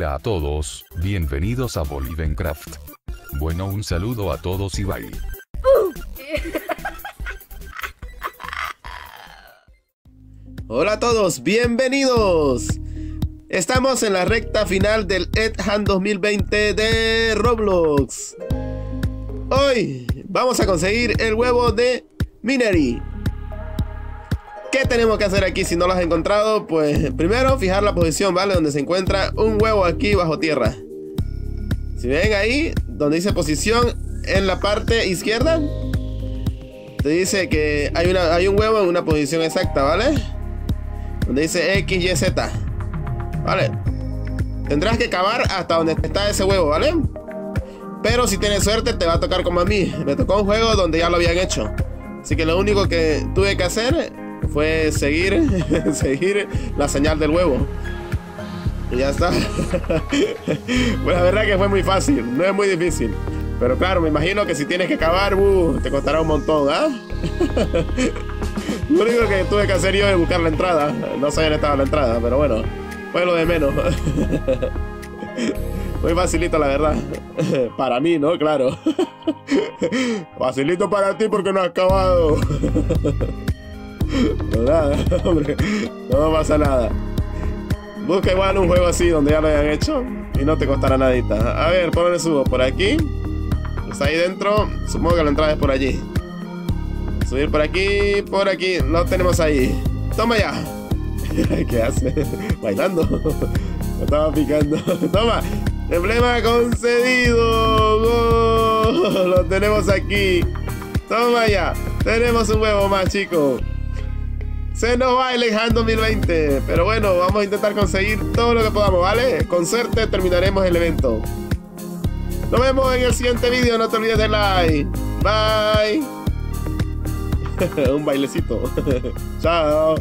Hola a todos, bienvenidos a Bolivencraft. Bueno un saludo a todos y bye. Hola a todos, bienvenidos. Estamos en la recta final del EdHand 2020 de Roblox. Hoy vamos a conseguir el huevo de Minery. ¿Qué tenemos que hacer aquí si no lo has encontrado? Pues primero fijar la posición, ¿vale? Donde se encuentra un huevo aquí bajo tierra. Si ven ahí, donde dice posición en la parte izquierda, te dice que hay, hay un huevo en una posición exacta, ¿vale? Donde dice X, Y, Z. ¿Vale? Tendrás que cavar hasta donde está ese huevo, ¿vale? Pero si tienes suerte te va a tocar como a mí. Me tocó un juego donde ya lo habían hecho. Así que lo único que tuve que hacer fue seguir, seguir la señal del huevo. Y ya está. pues la verdad que fue muy fácil, no es muy difícil. Pero claro, me imagino que si tienes que cavar, uh, te costará un montón, ¿ah? lo único que tuve que hacer yo es buscar la entrada. No sé dónde estaba la entrada, pero bueno, fue lo de menos. Muy facilito, la verdad. Para mí, ¿no? Claro. Facilito para ti porque no has acabado. No nada. No pasa nada. Busca igual un juego así donde ya lo hayan hecho y no te costará nadita. A ver, ¿por subo? ¿Por aquí? Pues ahí dentro, supongo que la entrada es por allí. Subir por aquí, por aquí. Lo tenemos ahí. Toma ya. ¿Qué hace? Bailando. Me estaba picando. Toma. Emblema concedido. Lo tenemos aquí. Toma ya. Tenemos un huevo más, chicos. Se nos va el EJAN 2020. Pero bueno, vamos a intentar conseguir todo lo que podamos, ¿vale? Con suerte terminaremos el evento. Nos vemos en el siguiente vídeo. No te olvides de like. Bye. un bailecito. Chao.